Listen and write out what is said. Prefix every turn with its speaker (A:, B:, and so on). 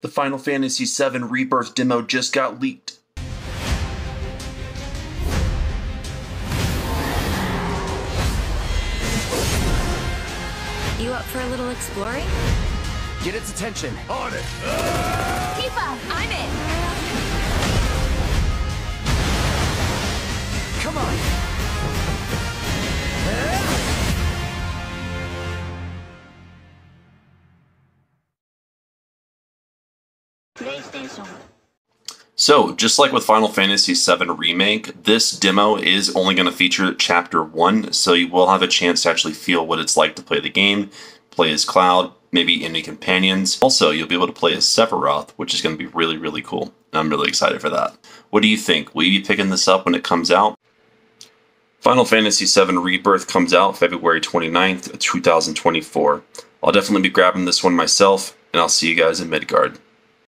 A: The Final Fantasy VII Rebirth demo just got leaked.
B: You up for a little exploring?
C: Get its attention.
D: On it!
B: Tifa, I'm in!
C: Come on.
A: So, just like with Final Fantasy VII Remake, this demo is only going to feature Chapter 1, so you will have a chance to actually feel what it's like to play the game, play as Cloud, maybe any companions. Also, you'll be able to play as Sephiroth, which is going to be really, really cool. I'm really excited for that. What do you think? Will you be picking this up when it comes out? Final Fantasy VII Rebirth comes out February 29th, 2024. I'll definitely be grabbing this one myself, and I'll see you guys in Midgar.